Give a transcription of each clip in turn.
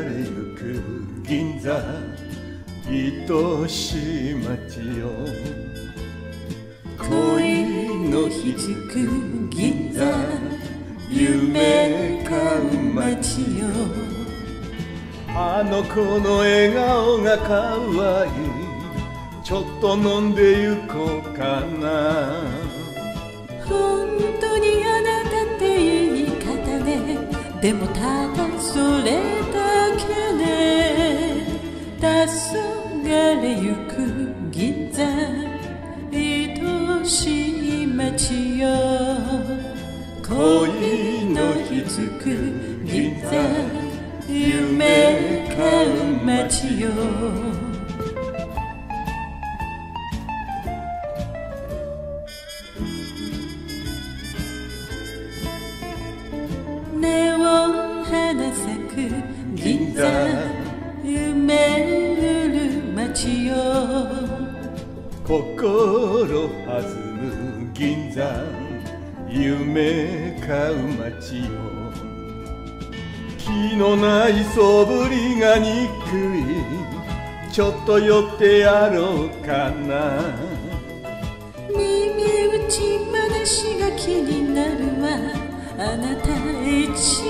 れゆく銀座愛しい街よ恋のひつく銀座夢買う街よあの子の笑顔が可愛い。ちょっと飲んでゆこうかな。本当にあなたって言い方ね。でもそれだけね。黄昏ゆく銀座。愛しい街よ。恋の日つく銀座。夢買う街よ。銀座夢売る街よ。心弾む銀座夢買う街よ。気のないそぶりが憎いちょっと寄ってやろうかな。耳打ち話が気になるわ。あなた意地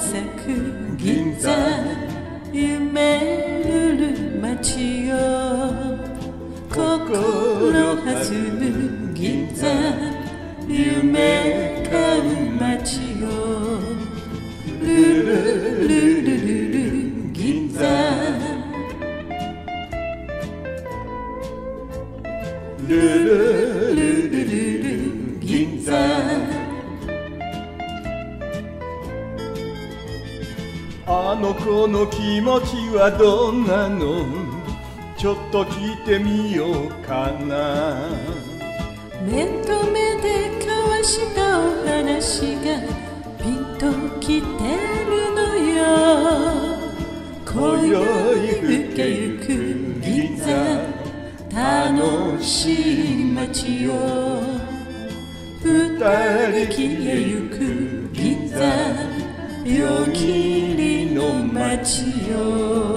咲く銀座夢売る街よ心弾む銀座夢買う街よルルルルルル銀座ルルルルルあの子の気持ちはどんなの？ちょっと聞いてみようかな。目と目で交わしたお話がピンときてるのよ。今宵更けゆく銀座。楽しい街よ二人消えゆく銀座。夜霧の街よ